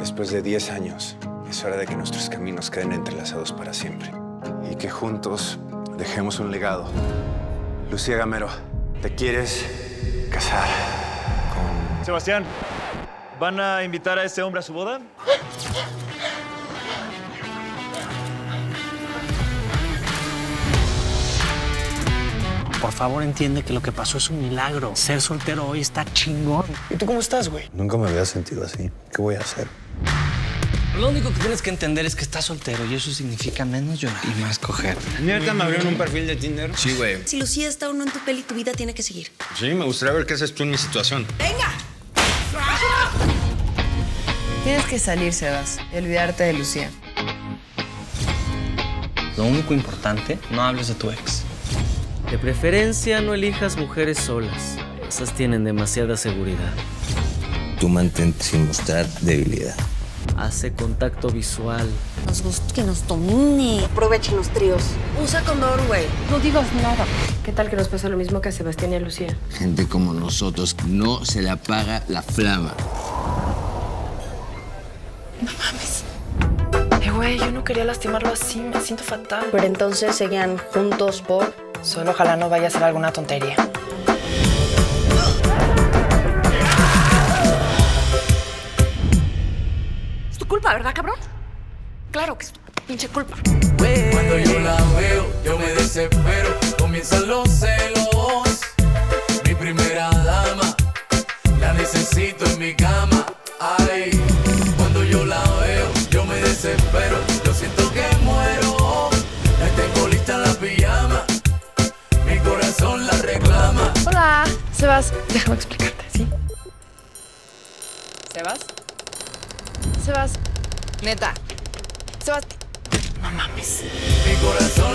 Después de 10 años, es hora de que nuestros caminos queden entrelazados para siempre. Y que juntos dejemos un legado. Lucía Gamero, ¿te quieres casar con... Sebastián, ¿van a invitar a ese hombre a su boda? Por favor, entiende que lo que pasó es un milagro. Ser soltero hoy está chingón. ¿Y tú cómo estás, güey? Nunca me había sentido así. ¿Qué voy a hacer? Lo único que tienes que entender es que estás soltero y eso significa menos llorar y más coger. ¿Neta me abrieron un perfil de Tinder? Sí, güey. Si Lucía está o no en tu peli, tu vida tiene que seguir. Sí, me gustaría ver qué haces tú en mi situación. ¡Venga! Tienes que salir, Sebas, y olvidarte de Lucía. Lo único importante, no hables de tu ex. De preferencia, no elijas mujeres solas. Esas tienen demasiada seguridad. Tú mantente sin mostrar debilidad. Hace contacto visual. Nos gusta que nos domine. Aprovechen los tríos. Usa condón, güey. No digas nada. ¿Qué tal que nos pasa lo mismo que a Sebastián y a Lucía? Gente como nosotros no se le apaga la flama. Eh, güey, yo no quería lastimarlo así. Me siento fatal. Pero entonces seguían juntos por... Solo ojalá no vaya a ser alguna tontería. Es tu culpa, ¿verdad, cabrón? Claro que es tu pinche culpa. Cuando yo la veo, yo me desespero. Comienzan los Sebas. Déjame explicarte, ¿sí? ¿Sebas? Sebas. Neta. Sebas. No mames. Mi corazón.